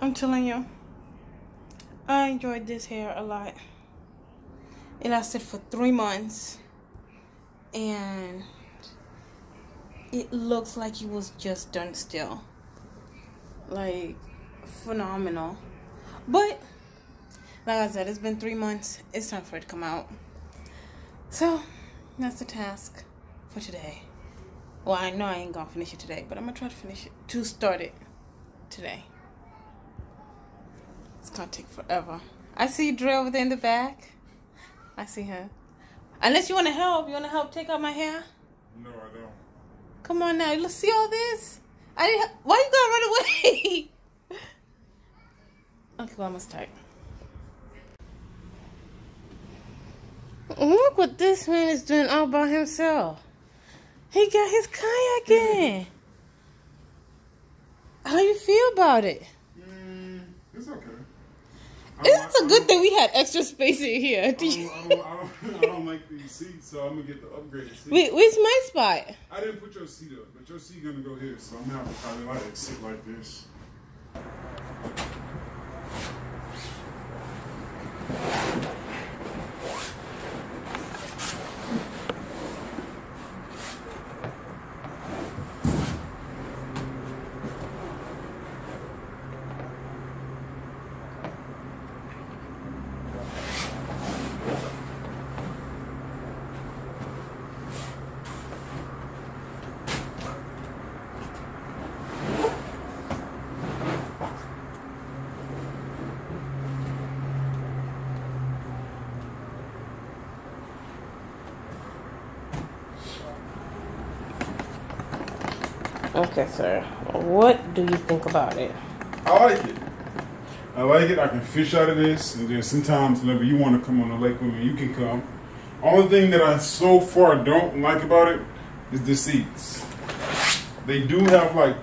I'm telling you, I enjoyed this hair a lot. It lasted for three months, and it looks like it was just done still. Like, phenomenal. But, like I said, it's been three months. It's time for it to come out. So, that's the task for today. Well, I know I ain't gonna finish it today, but I'm gonna try to finish it, to start it today. Gonna take forever. I see Dre over there in the back. I see her. Unless you wanna help, you wanna help take out my hair? No, I don't. Come on now, let's see all this. I didn't. Why you gonna run away? okay, well, I'm gonna start. Look what this man is doing all by himself. He got his kayak in. How you feel about it? Mm, it's. A good thing we had extra space in here. I don't, I, don't, I, don't, I don't like these seats, so I'm gonna get the upgraded seat. Wait, where's my spot? I didn't put your seat up, but your seat gonna go here, so I'm gonna have to probably like sit like this. Okay, sir. What do you think about it? I like it. I like it. I can fish out of this, and then sometimes whenever you want to come on the lake with me, you can come. Only thing that I so far don't like about it is the seats. They do have like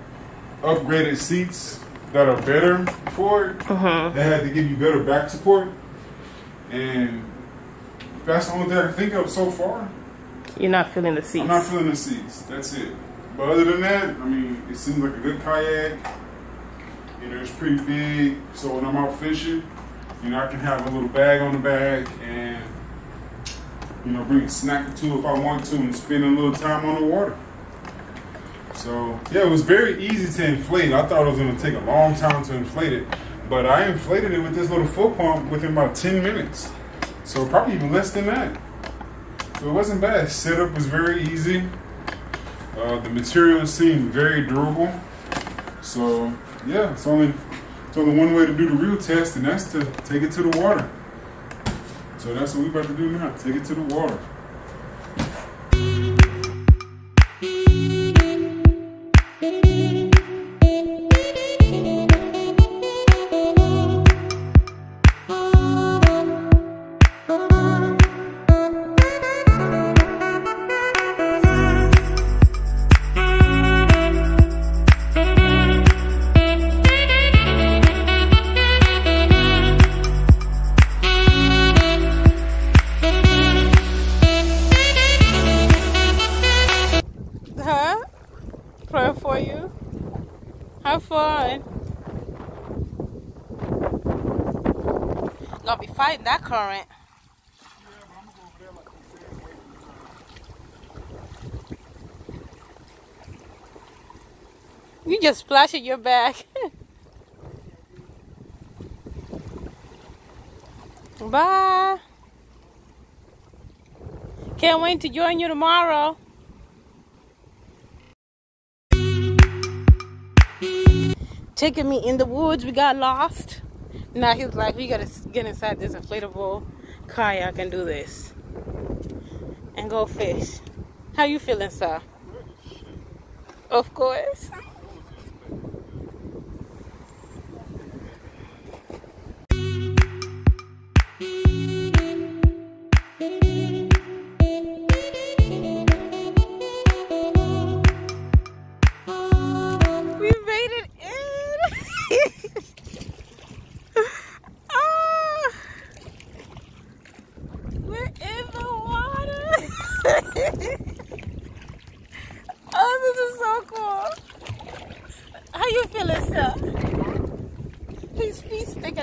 upgraded seats that are better for it. Uh-huh. They had to give you better back support, and that's the only thing I can think of so far. You're not feeling the seats. I'm not feeling the seats. That's it. But other than that, I mean, it seems like a good kayak. You know, it's pretty big. So when I'm out fishing, you know, I can have a little bag on the back and, you know, bring a snack or two if I want to and spend a little time on the water. So, yeah, it was very easy to inflate. I thought it was going to take a long time to inflate it. But I inflated it with this little foot pump within about 10 minutes. So probably even less than that. So it wasn't bad. Setup was very easy. Uh, the material seemed very durable. So yeah, it's only it's only one way to do the real test, and that's to take it to the water. So that's what we're about to do now. Take it to the water. Have fun. Gonna be fighting that current. You just splash your back. Bye. Can't wait to join you tomorrow. Taking me in the woods. We got lost. Now he's like, we gotta get inside this inflatable kayak and do this. And go fish. How you feeling, sir? Of course.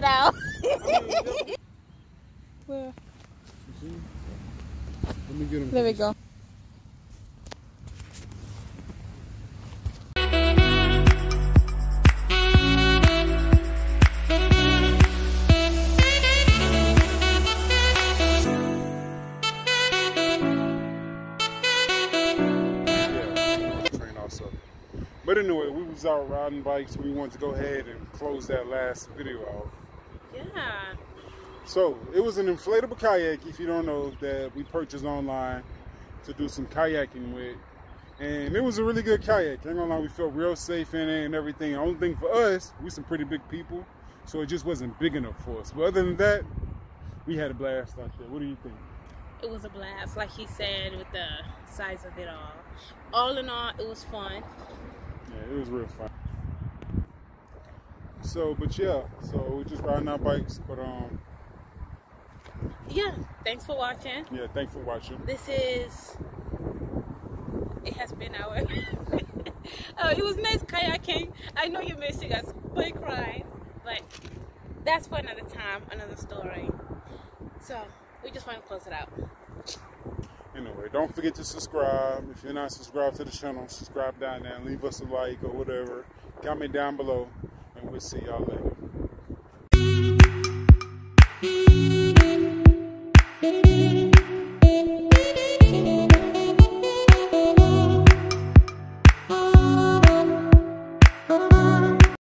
Feet sticking out. Where? Let me get him. There we go. Yeah, train also. But anyway, we was out riding bikes. We wanted to go ahead and close that last video out. Yeah. So it was an inflatable kayak, if you don't know, that we purchased online to do some kayaking with. And it was a really good kayak. Ain't gonna lie, we felt real safe in it and everything. The only thing for us, we some pretty big people, so it just wasn't big enough for us. But other than that, we had a blast out there. What do you think? It was a blast, like he said, with the size of it all. All in all, it was fun. Yeah, it was real fun. So, but yeah, so we're just riding our bikes. But um, Yeah, thanks for watching. yeah, thanks for watching. This is. It has been our. oh, it was nice kayaking. I know you're missing us, bike ride, but that's for another time, another story. So we just want to close it out. Anyway, don't forget to subscribe. If you're not subscribed to the channel, subscribe down there and leave us a like or whatever. Comment down below, we'll see y'all later.